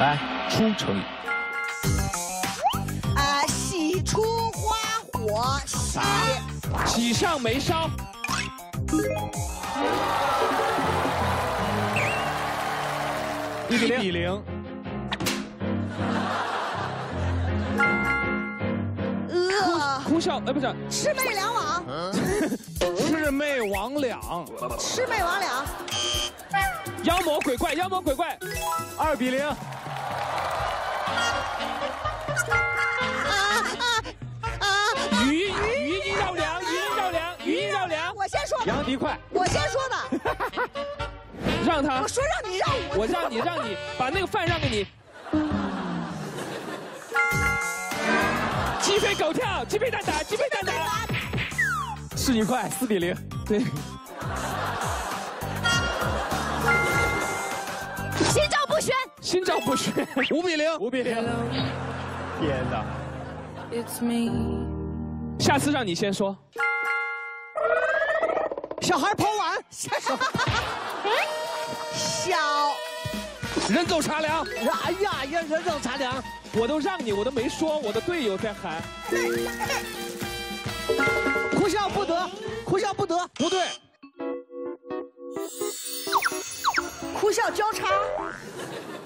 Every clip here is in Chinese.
来出成语。啊，喜出花火，喜喜上眉梢。一比零。呃，哭笑，哎，不是，魑魅两网，魑魅魍魉，魑魅魍魉，妖魔鬼怪，妖魔鬼怪。二比零。啊啊啊！语音语音绕梁，语音绕梁，语音绕梁。我先说，杨迪快，我先说的，让他我，说让你让我，我让你，让你把那个饭让给你。鸡飞狗跳，鸡飞蛋打，鸡飞蛋打。是你快，四比零。对，心照不宣。五比零，五比零。天哪！下次让你先说。小孩抛碗，小，人走茶凉。哎呀呀，人走茶凉。我都让你，我都没说，我的队友在喊。哭笑不得，哭笑不得。不对，哭笑交叉，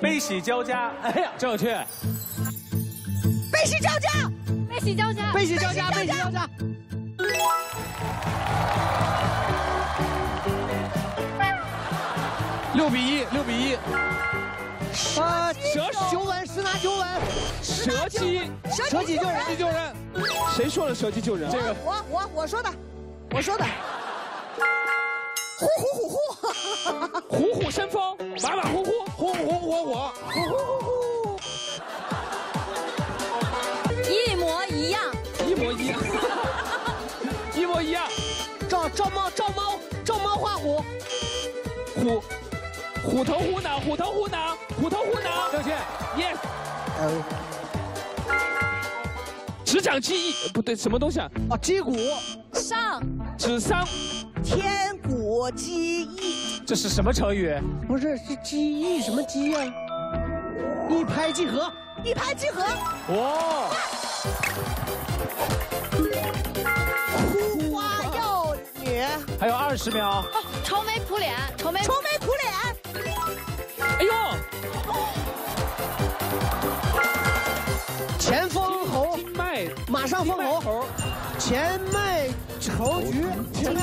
悲喜交加。哎呀，正确。悲喜交加，悲喜交加。悲喜交加，悲喜交加。六比一，六比一。啊，蛇九吻，十拿九吻，蛇姬，舍己救人。急救人。谁说了蛇姬救人？这个我我我说的，我说的，呼呼呼呼，虎虎生风，马马虎虎，虎头虎脑，虎头虎脑，虎头虎脑。正确。yes，呃，只长记忆，不对，什么东西啊？啊，击鼓，上指桑，天鼓机翼，这是什么成语？不是是鸡翼什么鸡呀？一拍即合，一拍即合，哇！哭花幼女，还有二十秒。哦，愁眉苦脸，愁眉愁眉苦脸，哎呦，前封侯，经脉，马上封侯，猴，前麦绸菊，前麦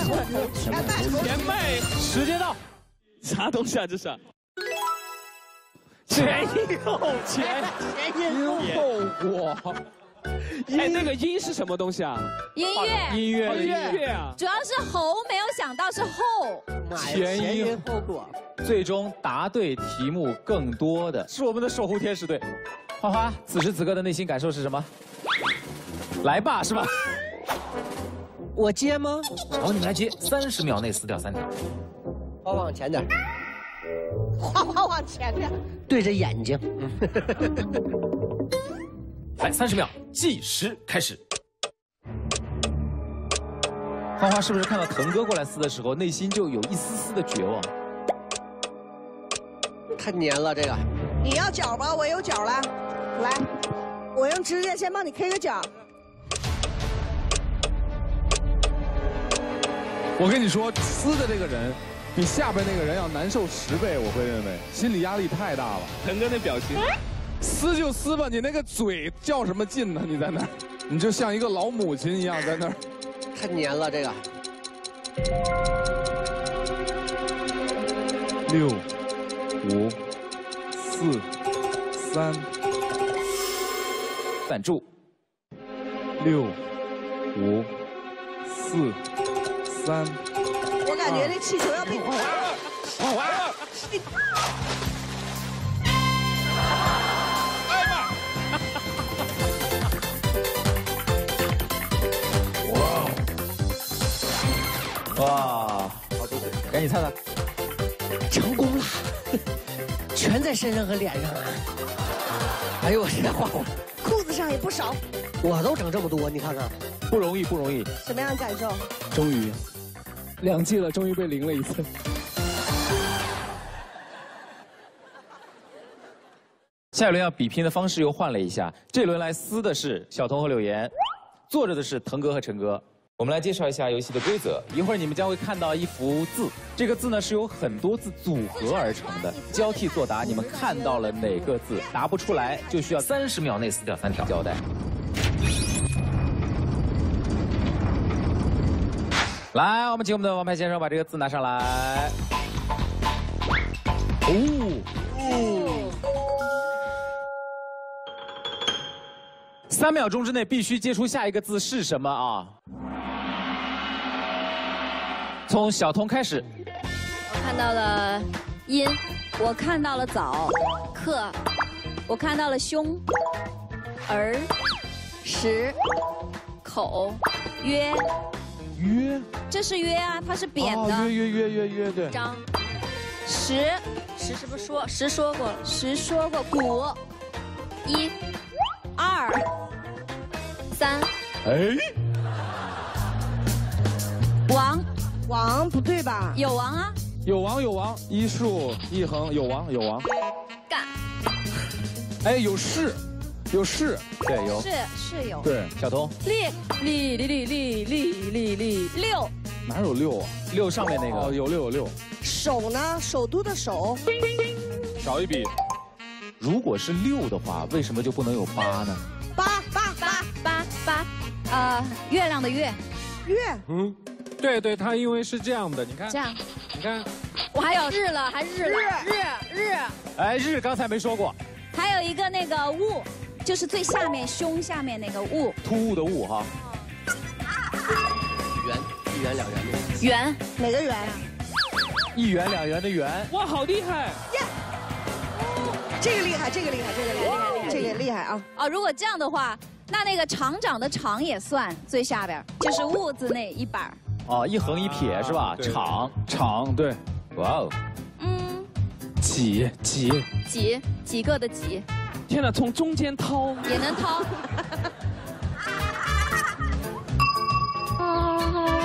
前麦时间到。啥东西啊？这是？前因后前前因后果。哎，那个音是什么东西啊？音乐，音乐，音音乐乐啊。主要是猴，没有想到是后。前因后果。最终答对题目更多的是我们的守护天使队。花花，此时此刻的内心感受是什么？来吧，是吧？我接吗？好，你们来接，三十秒内撕掉三条。花往前点，花花往前点，对着眼睛。来，三十秒，计时开始。花花是不是看到腾哥过来撕的时候，内心就有一丝丝的绝望？太黏了，这个。你要脚吗，我有脚了，来，我用指甲先帮你 K 个脚，我跟你说，撕的这个人比下边那个人要难受十倍，我会认为心理压力太大了。腾哥那表情，撕就撕吧，你那个嘴较什么劲呢？你在那儿，你就像一个老母亲一样在那儿。太黏了，这个。六、五、四、三、赞助。六、五、四、三。我感觉这气球要被花花，嘴，赶紧猜猜。成功了，全在身上和脸上啊！哎呦我这花花，裤子上也不少，我都整这么多，你看看。不容易，不容易。什么样的感受？终于，两季了，终于被淋了一次。下一轮要比拼的方式又换了一下，这轮来撕的是小童和柳岩，坐着的是腾哥和陈哥。我们来介绍一下游戏的规则。一会儿你们将会看到一幅字，这个字呢是由很多字组合而成的，交替作答。你们看到了哪个字，答不出来就需要三十秒内撕掉三条胶带。来，我们请我们的王牌先生把这个字拿上来。哦，哦三秒钟之内必须接出下一个字是什么啊？从小童开始，我看到了阴，我看到了早，克，我看到了胸，儿，时，口，约，约这是约啊，它是扁的。哦约约约约约对。张，十，十是不是说十说过了？十说过古，一，二，三，哎，王王不对吧？有王啊！有王有王，一竖一横有王有王。干！哎，有事，有事，对，有是是有。对，小童。立立立立立立立立六。哪有六啊？六上面那个。哦，有六有六。首呢？首都的首。少一笔。如果是六的话，为什么就不能有八呢？八八八八八，呃，月亮的月。月。嗯。对对，它因为是这样的，你看这，样，你看，我还有日了，还日了，日日日，哎，日刚才没说过，还有一个那个物，就是最下面胸下面那个物，突兀的兀哈。圆一圆两圆的。圆，哪个圆？一元两元的圆，哇，好厉害！这个厉害，这个厉害，这个厉害，这个厉害啊！哦，如果这样的话，那那个厂长的厂也算最下边，就是物字那一板儿哦，一横一撇是吧？对。厂，场对，哇哦，嗯，几几几几个的几天哪，从中间掏，也能掏。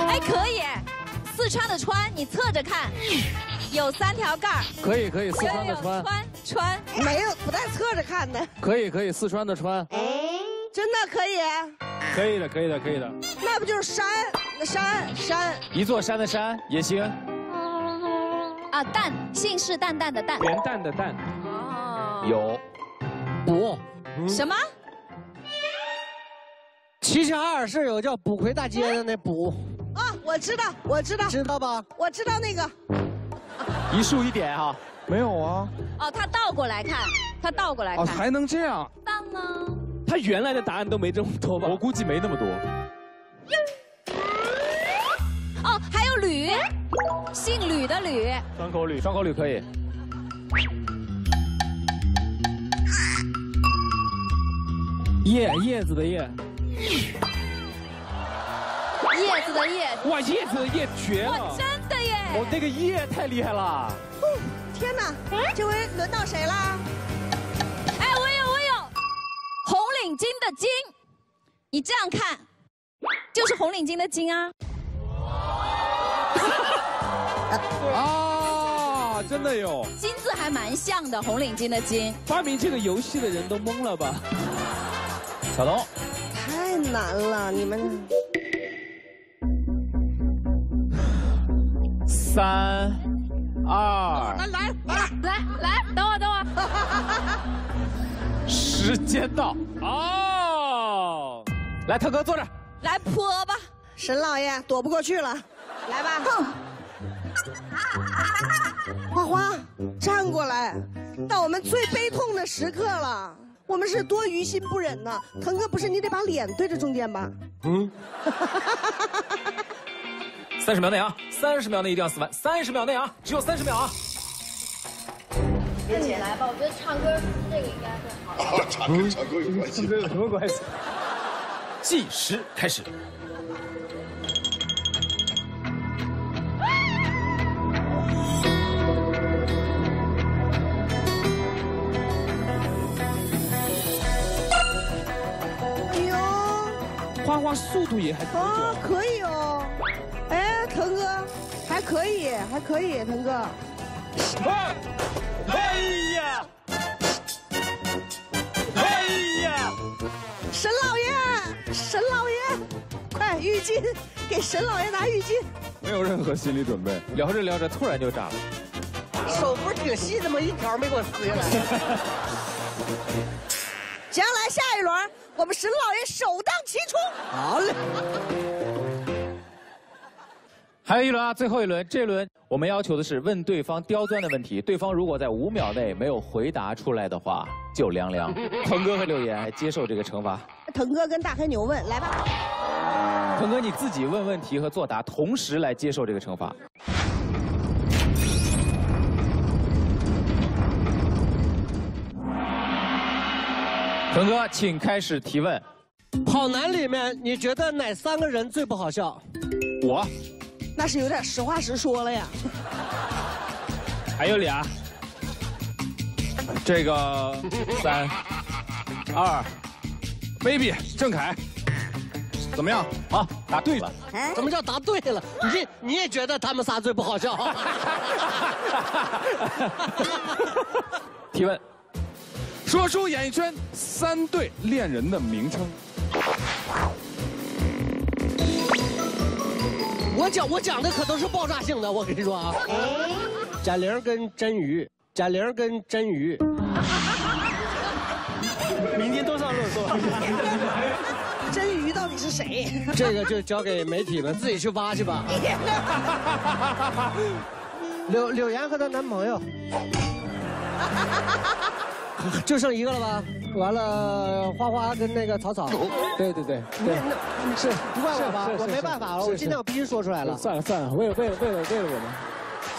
哎，可以，四川的川，你侧着看，有三条盖儿，可以可以，四川的有川，川川，没有，不带侧着看的，可以可以，四川的川，真的可以？可以的，可以的，可以的。那不就是山？那山山一座山的山也行。啊，蛋，信誓旦旦的旦。元旦的旦，哦，有，补什么？齐齐哈尔是有叫补魁大街的那补，啊，我知道，我知道，知道吧？我知道那个一竖一点哈。没有啊？哦，他倒过来看，他倒过来哦，看。还能这样？棒吗？他原来的答案都没这么多吧我？估计没那么多。的吕。双口吕，双口吕可以。叶叶子的叶，叶子的叶，哇，叶子的叶绝哇，了！真的耶！哦，那个叶太厉害了。天哪！这回轮到谁啦？哎，我有我有，红领巾的巾，你这样看，就是红领巾的巾啊。啊，真的有。金字还蛮像的，红领巾的金。发明这个游戏的人都懵了吧？小龙，太难了，你们三，二，来来来，来来，等我等会儿，时间到。哦，来，腾哥坐这儿。来泼吧。沈老爷躲不过去了，来吧。花花，站过来，到我们最悲痛的时刻了。我们是多于心不忍呐，腾哥不是你得把脸对着中间吧？嗯 三十秒内啊，三十秒内一定要撕完，三十秒内啊，只有三十秒啊。那你来吧，我觉得唱歌这个应该会好。唱歌唱歌有关系。这有什么关系？计时开始。哇，速度也还可以哦。可以哦，哎，腾哥还可以，还可以。腾哥，什么？哎呀，哎呀，沈老爷，沈老爷，快浴巾给沈老爷拿浴巾。没有任何心理准备，聊着聊着突然就炸了，手不是挺细的吗？一条没给我撕下来。将来下一轮。我们沈老爷首当其冲。好嘞。还有一轮啊，最后一轮，这轮我们要求的是问对方刁钻的问题，对方如果在五秒内没有回答出来的话，就凉凉。腾哥和柳岩接受这个惩罚。腾哥跟大黑牛问，来吧。腾哥你自己问问题和作答，同时来接受这个惩罚。腾哥，请开始提问。跑男里面，你觉得哪三个人最不好笑？我那是有点实话实说了呀。还有俩，这个 三、二，baby 郑恺，怎么样？啊，答对了。怎么叫答对了？你你也觉得他们仨最不好笑？提问，说出演艺圈三对恋人的名称。我讲我讲的可都是爆炸性的，我跟你说啊。贾玲跟真鱼，贾玲跟真鱼。明天都上热搜。真鱼到底是谁？这个就交给媒体们自己去挖去吧。柳柳岩和她男朋友，就剩一个了吧？完了，花花跟那个草草。对对对对，是不怪我吧我没办法了，我今天我必须说出来了。算了算了，为了为了为了为了我们，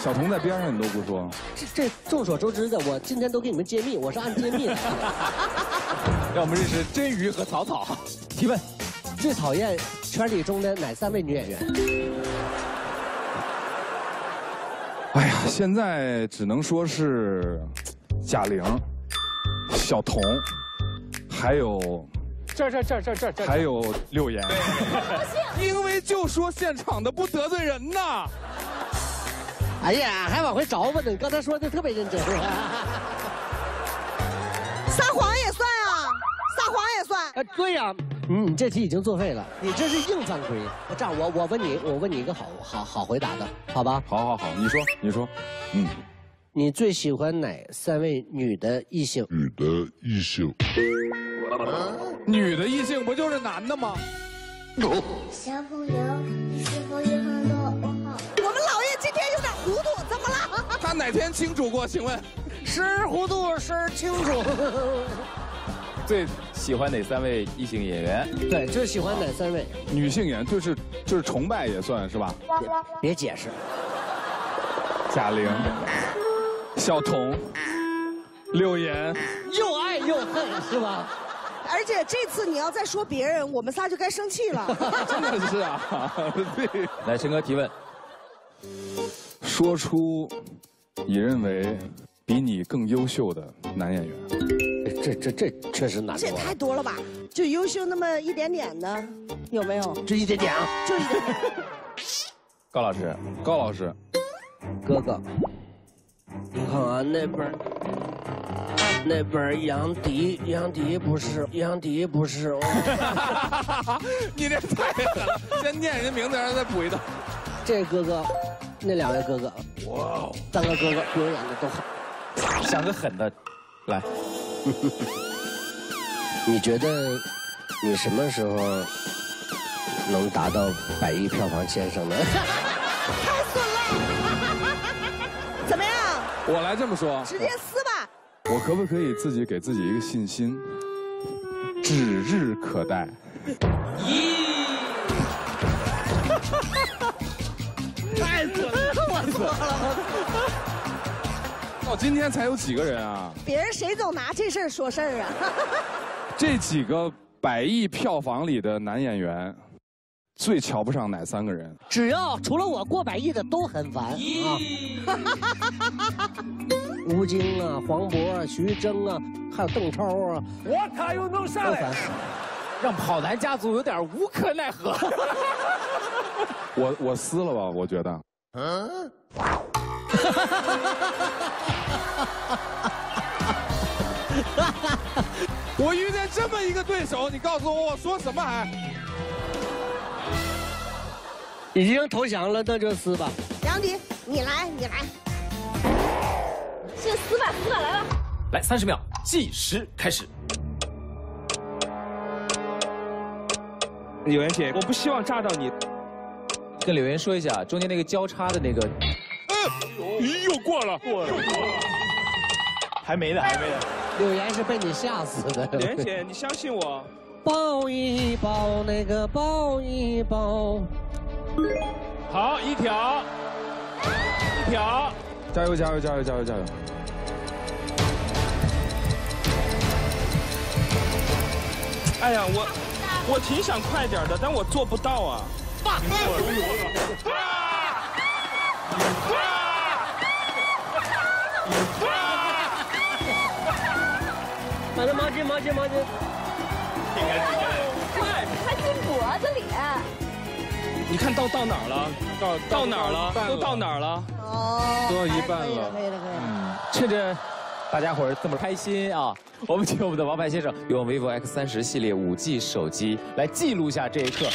小童在边上，你都不说。这这众所周知的，我今天都给你们揭秘，我是按揭秘的。让我们认识真鱼和草草。提问，最讨厌圈里中的哪三位女演员？哎呀，现在只能说是贾玲、小童，还有这这这这这这，还有柳岩。因为就说现场的不得罪人呐。哎呀，还往回找吧呢！你刚才说的特别认真。撒谎也算啊，撒谎也算。啊，对呀，嗯，你这题已经作废了，你这是硬犯规。这样，我我问你，我问你一个好好好回答的，好吧？好好好，你说你说，嗯，你最喜欢哪三位女的异性？女的异性，女的异性不就是男的吗？小朋友，你是否有很多问号？我们老爷今天有点糊涂，怎么了？他哪天清楚过？请问，是糊涂是清楚？最喜欢哪三位异性演员？对，最喜欢哪三位？女性演员就是就是崇拜也算是吧？别解释。贾玲、小童、柳岩，又爱又恨是吧？而且这次你要再说别人，我们仨就该生气了。真的是啊，对。来，陈哥提问。说出你认为比你更优秀的男演员。这这这确实难这也。太多了吧？就优秀那么一点点的，有没有？就一点点啊，就一点点。高老师，高老师，哥哥，你看啊，那边儿那边儿杨迪，杨迪不是，杨迪不是，哦 你这太狠了！先念人家名字，然后再补一道。这哥哥，那两位哥哥，哇，哦三个哥哥比我演的都好。想个狠的，来。你觉得你什么时候能达到百亿票房先生呢？我来这么说，直接撕吧。我可不可以自己给自己一个信心？指日可待。咦太损了，我错了。到今天才有几个人啊？别人谁总拿这事儿说事儿啊？这几个百亿票房里的男演员，最瞧不上哪三个人？只要除了我过百亿的都很烦啊。吴京啊，黄渤啊，徐峥啊，还有邓超啊，我他又弄上都烦。让跑男家族有点无可奈何。我我撕了吧，我觉得。嗯 我遇见这么一个对手，你告诉我我说什么还？已经投降了，那就撕吧。杨迪，你来，你来。先撕吧，撕吧，来吧。来，三十秒，计时开始。柳岩姐，我不希望炸到你。跟柳岩说一下，中间那个交叉的那个，又过了，过了，还没呢，还没呢。柳岩是被你吓死的。柳岩姐，你相信我。抱一抱，那个抱一抱。好，一条，一条。加油，加油，加油，加油，加油！哎呀，我我挺想快点的，但我做不到啊。把那毛巾，毛巾，毛巾。快，快进脖子里。你看到到哪儿了？到到哪儿了？都到哪儿了？哦，都到一半了。可以了，可以了。趁着大家伙儿这么开心啊，我们请我们的王牌先生用 vivo X 三十系列五 G 手机来记录下这一刻。